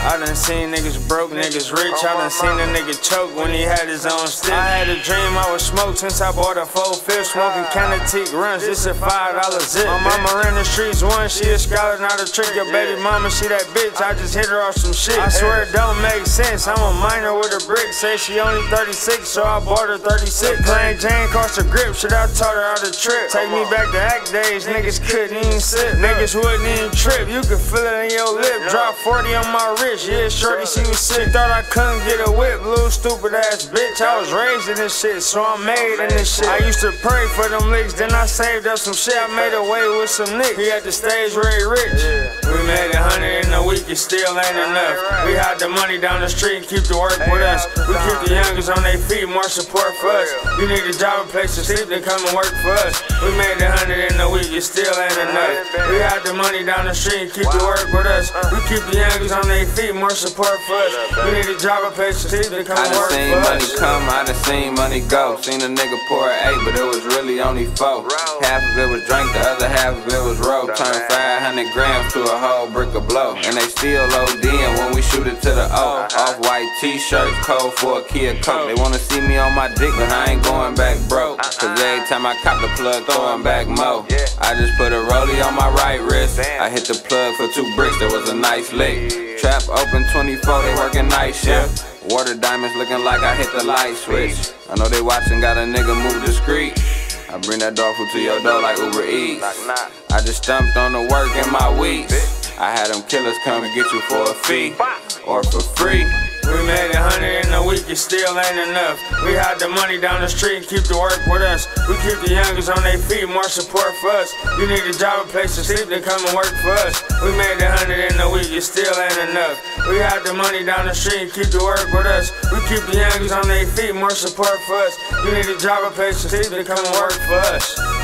I done seen niggas broke, niggas rich. I done seen a nigga choke when he had his own stick. I had a dream I was smoke since I bought a full fifth. Smoking Canatique runs, this a five dollar zip. My mama ran the streets once, she a scholar, not a trick. Your baby mama, she that bitch. I just hit her off some shit. I swear it don't make sense. I'm a minor with a brick. Say she only 36, so I bought her 36. Plain Jane cost a grip, shit, I taught her how to trip. Take me back to act days, niggas couldn't even sit. Niggas wouldn't even trip, you could feel it in your lip. Drop 40 on my wrist, yeah, shorty, she was sick. Thought I couldn't get a whip, little stupid ass bitch. I was raised in this shit, so I'm made in this shit. I used to pray for them licks, then I saved up some shit. I made away with some nicks. He at the stage he rich. We made a hundred in a week, it still ain't enough. We hide the money down the street and keep the work with us. We keep the youngers on their feet, more support for us. You need a job and place to sleep, then come and work for us. We made a hundred in a week, it still ain't enough. We hide the money down the street and keep the work with us. We keep the youngers on their feet, more support for us. You need a job and place to sleep, then come and work for us. I done seen money come, I done seen money go. Seen a nigga pour eight, but it was really only four. Half of it was drink, the other half of it was roll. Turned 500 grams to a whole brick of blow. And they still OD'ing when we shoot it to the O. Off white t shirts, cold for a Kia Coke. They wanna see me on my dick, but I ain't going back broke. Cause every time I cop the plug, throwing back mo. I just put a rollie on my right wrist. I hit the plug for two bricks, there was a nice lick. Trap open 24, they working night shift. Water diamonds looking like I hit the light switch. I know they watching, got a nigga move discreet. I bring that dog food to your door like Uber Eats. I just stumped on the work in my weeks. I had them killers come and get you for a fee or for free. In a week, it still ain't enough. We hide the money down the street and keep the work with us. We keep the youngers on their feet, more support for us. You need a job, a place to sleep, then come and work for us. We made a hundred in a week, it still ain't enough. We hide the money down the street and keep the work with us. We keep the youngers on their feet, more support for us. You need a job, a place to sleep, then come and work for us.